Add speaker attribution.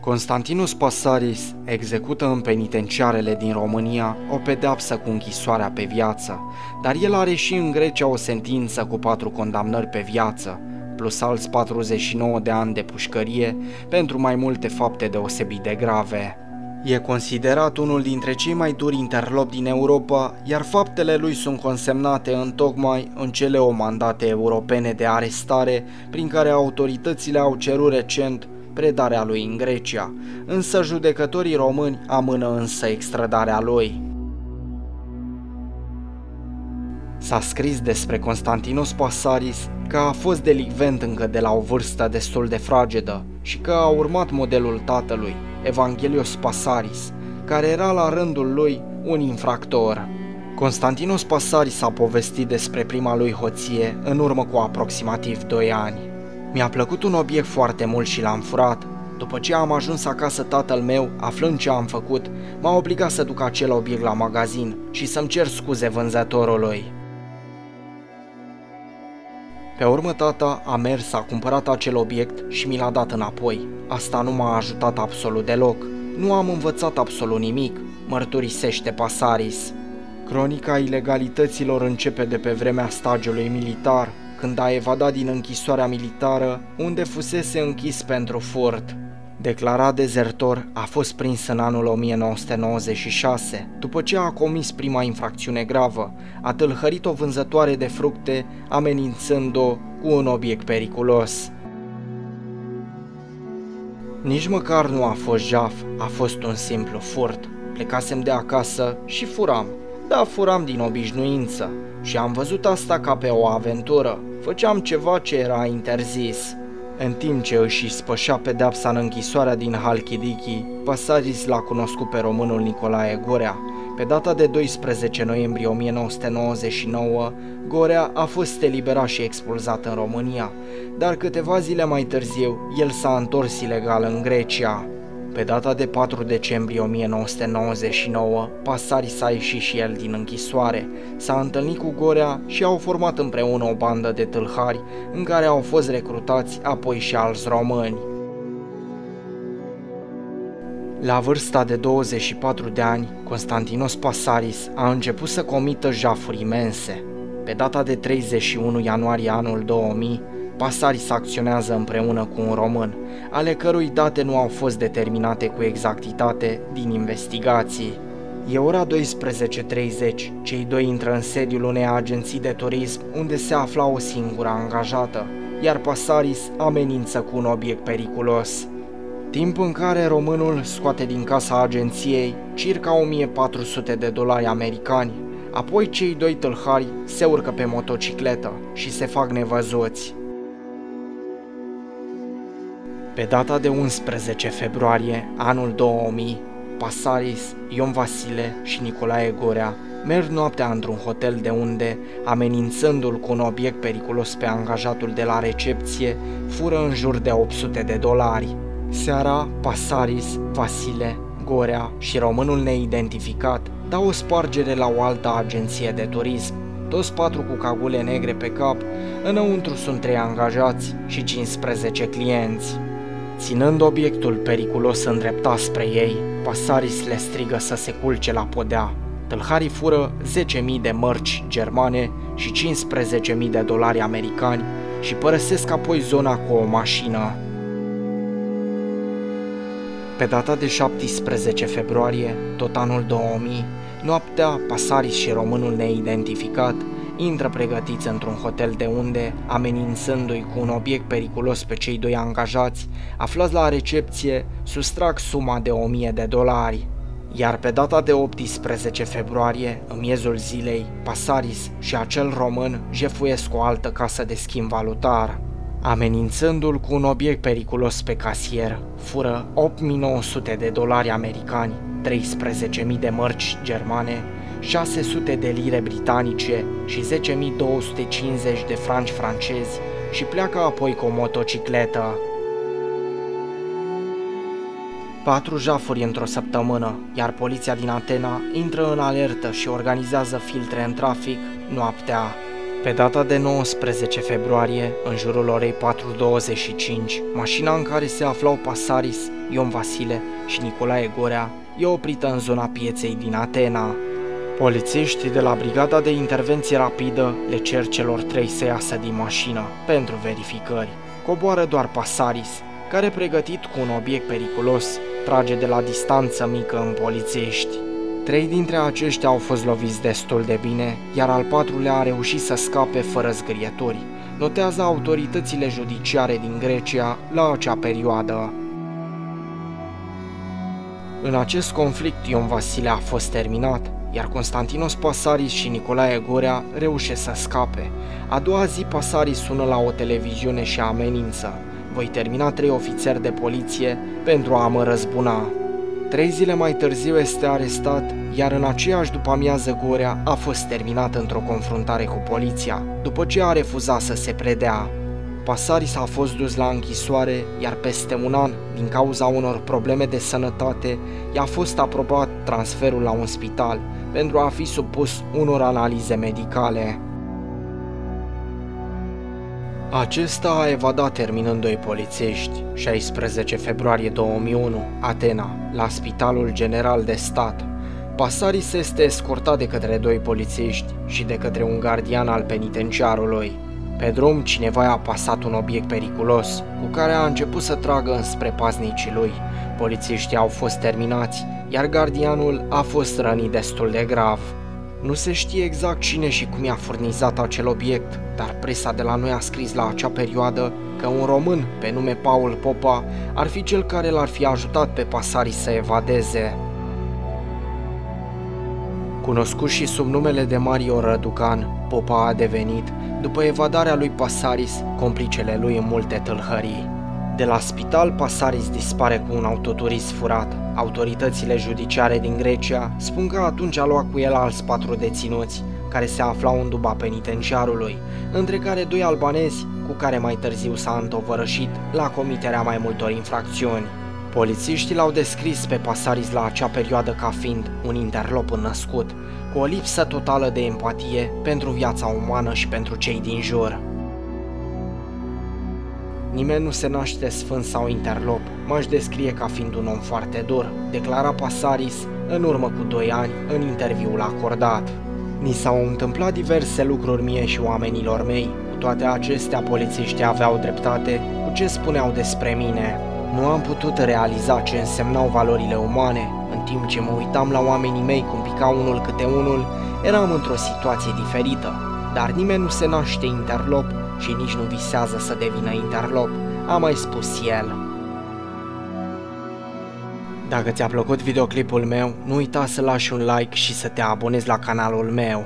Speaker 1: Constantinus Passaris execută în penitenciarele din România o pedeapsă cu închisoarea pe viață, dar el are și în Grecia o sentință cu patru condamnări pe viață, plus alți 49 de ani de pușcărie pentru mai multe fapte deosebit de grave. E considerat unul dintre cei mai duri interlopi din Europa, iar faptele lui sunt consemnate în tocmai în cele o mandate europene de arestare prin care autoritățile au cerut recent predarea lui în Grecia, însă judecătorii români amână însă extradarea lui. S-a scris despre Constantinos Passaris că a fost delicvent încă de la o vârstă destul de fragedă și că a urmat modelul tatălui, Evangelios Passaris, care era la rândul lui un infractor. Constantinos Passaris a povestit despre prima lui hoție în urmă cu aproximativ 2 ani. Mi-a plăcut un obiect foarte mult și l-am furat. După ce am ajuns acasă, tatăl meu, aflând ce am făcut, m-a obligat să duc acel obiect la magazin și să-mi cer scuze vânzătorului. Pe urmă tata a mers, a cumpărat acel obiect și mi l-a dat înapoi. Asta nu m-a ajutat absolut deloc. Nu am învățat absolut nimic, mărturisește Pasaris. Cronica ilegalităților începe de pe vremea stagiului militar, când a evadat din închisoarea militară, unde fusese închis pentru furt. Declarat dezertor, a fost prins în anul 1996, după ce a comis prima infracțiune gravă, a tâlhărit o vânzătoare de fructe, amenințând-o cu un obiect periculos. Nici măcar nu a fost jaf, a fost un simplu furt. Plecasem de acasă și furam. Da, furam din obișnuință și am văzut asta ca pe o aventură. Făceam ceva ce era interzis. În timp ce își spășea pedepsa în închisoarea din Halkidiki, Pasaris l-a cunoscut pe românul Nicolae Gorea. Pe data de 12 noiembrie 1999, Gorea a fost eliberat și expulzat în România, dar câteva zile mai târziu el s-a întors ilegal în Grecia. Pe data de 4 decembrie 1999, Pasari s-a ieșit și el din închisoare, s-a întâlnit cu Gorea și au format împreună o bandă de tâlhari în care au fost recrutați apoi și alți români. La vârsta de 24 de ani, Constantinos Pasaris a început să comită jafuri imense. Pe data de 31 ianuarie anul 2000, Pasaris acționează împreună cu un român, ale cărui date nu au fost determinate cu exactitate din investigații. E ora 12.30, cei doi intră în sediul unei agenții de turism unde se afla o singură angajată, iar Pasaris amenință cu un obiect periculos. Timp în care românul scoate din casa agenției circa 1400 de dolari americani, apoi cei doi tâlhari se urcă pe motocicletă și se fac nevăzuți. Pe data de 11 februarie anul 2000, Pasaris, Ion Vasile și Nicolae Gorea merg noaptea într-un hotel de unde, amenințându-l cu un obiect periculos pe angajatul de la recepție, fură în jur de 800 de dolari. Seara, Pasaris, Vasile, Gorea și românul neidentificat dau o spargere la o altă agenție de turism. Toți patru cu cagule negre pe cap, înăuntru sunt trei angajați și 15 clienți. Ținând obiectul periculos îndreptat spre ei, Pasaris le strigă să se culce la podea. Tâlharii fură 10.000 de mărci germane și 15.000 de dolari americani și părăsesc apoi zona cu o mașină. Pe data de 17 februarie, tot anul 2000, noaptea, Pasaris și românul neidentificat intră pregătiți într-un hotel de unde, amenințându-i cu un obiect periculos pe cei doi angajați, aflați la recepție, sustrag suma de 1000 de dolari. Iar pe data de 18 februarie, în miezul zilei, Pasaris și acel român jefuiesc o altă casă de schimb valutar. Amenințându-l cu un obiect periculos pe casier, fură 8900 de dolari americani, 13.000 de mărci germane 600 de lire britanice și 10.250 de franci francezi și pleacă apoi cu o motocicletă. Patru jafuri într-o săptămână, iar poliția din Atena intră în alertă și organizează filtre în trafic noaptea. Pe data de 19 februarie, în jurul orei 4.25, mașina în care se aflau Pasaris, Ion Vasile și Nicolae Gorea e oprită în zona pieței din Atena. Polițiștii de la Brigada de Intervenție Rapidă le cer celor trei să iasă din mașină pentru verificări. Coboară doar Pasaris, care pregătit cu un obiect periculos, trage de la distanță mică în polițiști. Trei dintre aceștia au fost loviți destul de bine, iar al patrulea a reușit să scape fără zgârietori, notează autoritățile judiciare din Grecia la acea perioadă. În acest conflict, Ion Vasile a fost terminat, iar Constantinos Pasaris și Nicolae Gorea reușesc să scape. A doua zi, Pasaris sună la o televiziune și amenință. Voi termina trei ofițeri de poliție pentru a mă răzbuna. Trei zile mai târziu este arestat, iar în aceeași după amiază Gorea a fost terminat într-o confruntare cu poliția, după ce a refuzat să se predea. Pasaris a fost dus la închisoare, iar peste un an, din cauza unor probleme de sănătate, i-a fost aprobat transferul la un spital pentru a fi supus unor analize medicale. Acesta a evadat terminând doi polițiști, 16 februarie 2001, Atena, la Spitalul General de Stat. Pasaris este escortat de către doi polițiști și de către un gardian al penitenciarului. Pe drum, cineva a pasat un obiect periculos, cu care a început să tragă înspre paznicii lui. Polițiștii au fost terminați, iar gardianul a fost rănit destul de grav. Nu se știe exact cine și cum i-a furnizat acel obiect, dar presa de la noi a scris la acea perioadă că un român pe nume Paul Popa ar fi cel care l-ar fi ajutat pe pasarii să evadeze. Cunoscut și sub numele de Mario Răducan, Popa a devenit, după evadarea lui Pasaris, complicele lui în multe tâlhării. De la spital, Pasaris dispare cu un autoturist furat. Autoritățile judiciare din Grecia spun că atunci a luat cu el alți patru deținuți, care se aflau în duba penitenciarului, între care doi albanezi, cu care mai târziu s-a întovărășit la comiterea mai multor infracțiuni. Polițiștii l-au descris pe Pasaris la acea perioadă ca fiind un interlop născut, cu o lipsă totală de empatie pentru viața umană și pentru cei din jur. Nimeni nu se naște sfânt sau interlop, m-aș descrie ca fiind un om foarte dur, declara Pasaris în urmă cu doi ani în interviul acordat. Ni s-au întâmplat diverse lucruri mie și oamenilor mei, cu toate acestea polițiștii aveau dreptate cu ce spuneau despre mine. Nu am putut realiza ce însemnau valorile umane, în timp ce mă uitam la oamenii mei cum pica unul câte unul, eram într-o situație diferită, dar nimeni nu se naște interlop și nici nu visează să devină interlop, a mai spus el. Dacă ți-a plăcut videoclipul meu, nu uita să lași un like și să te abonezi la canalul meu.